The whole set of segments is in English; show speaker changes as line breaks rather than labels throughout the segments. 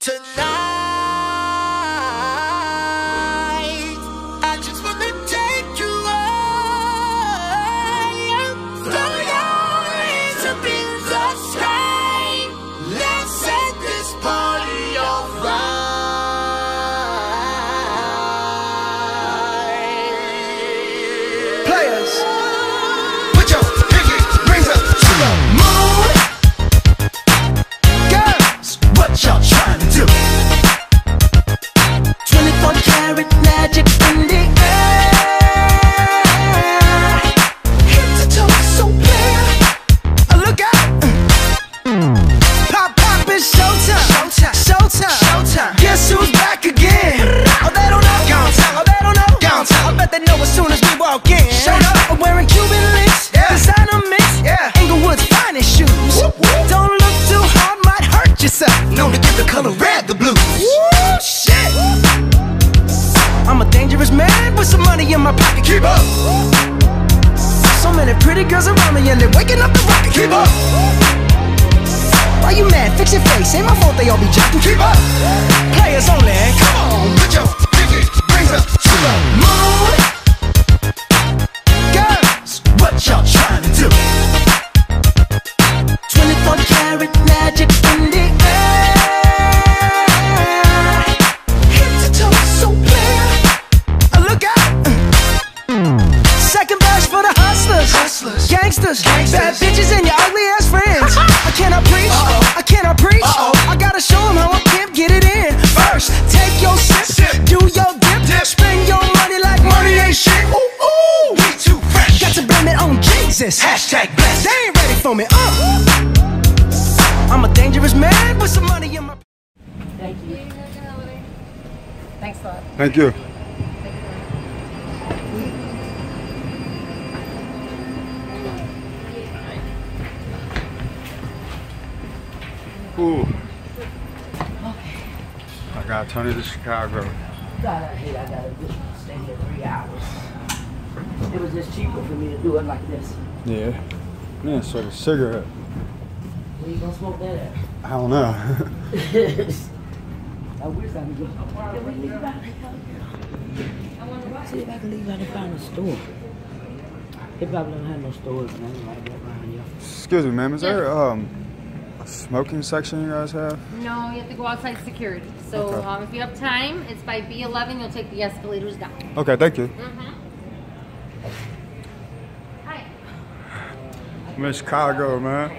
Tonight,
Known to give the color red the blues. Woo, shit. I'm a dangerous man with some money in my pocket. Keep up. So many pretty girls around me and they're waking up the rocket. Keep up. Why you mad? Fix your face. Ain't my fault they all be jocking. Keep up. Players only. Come on, put your pinky rings up to the moon. Hustlers.
Hustlers.
Gangsters.
Gangsters.
Bad bitches and your ugly ass friends. I cannot preach.
Uh-oh.
I cannot preach.
Uh-oh.
I gotta show 'em how a pimp get it in. First, take your sip.
Sip.
Do your dip.
Dip.
Spend your money like money ain't shit.
Ooh, ooh, we too fresh.
Got to blame it on Jesus.
Hashtag blessed.
They ain't ready for me. Uh. I'm a dangerous man with some money in my.
Thank you. Thanks a lot.
Thank you. Ooh. I got Tony to Chicago.
God, I hate I gotta just stay here three hours. It was just cheaper for me to do it like this.
Yeah. Man, so a cigarette.
Where you gonna smoke that at?
I don't know.
I wish I could go. Can we leave out See if I can leave out and find a store. They probably don't have no stores and anything like that around here.
Excuse me, ma'am. Is there um a smoking section you guys have?
No, you have to go outside security. So
Okay.
um, if you have time, it's by B11. You'll take the escalators down.
Okay, thank you.
Mm-hmm. Hi.
I'm in Chicago, man.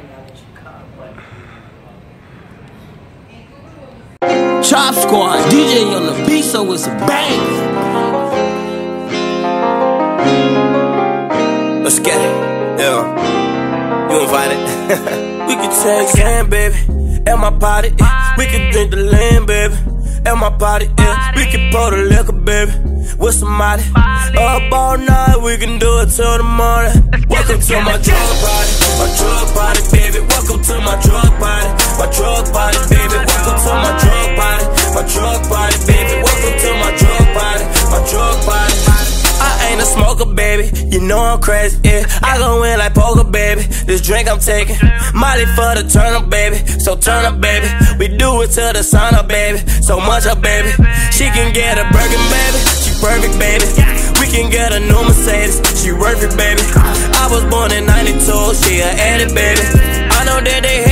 Chop Squad, DJ on the beat, so it's a bang. Let's get it. Yeah. You invited. we can take sand, baby. At my party, yeah. We can drink the land, baby. At my party, yeah. We can pour the liquor, baby. With somebody. Up all night, we can do it till the morning. Welcome to my drug party. My drug party, baby. Baby. You know I'm crazy, yeah. I go in like poker, baby. This drink I'm taking, Molly for the turn up, baby. So turn up, baby. We do it till the sun up, baby. So much up, baby. She can get a Birkin, baby. She perfect, baby. We can get a new Mercedes. She worth it, baby. I was born in 92. She a addict, baby. I know that they.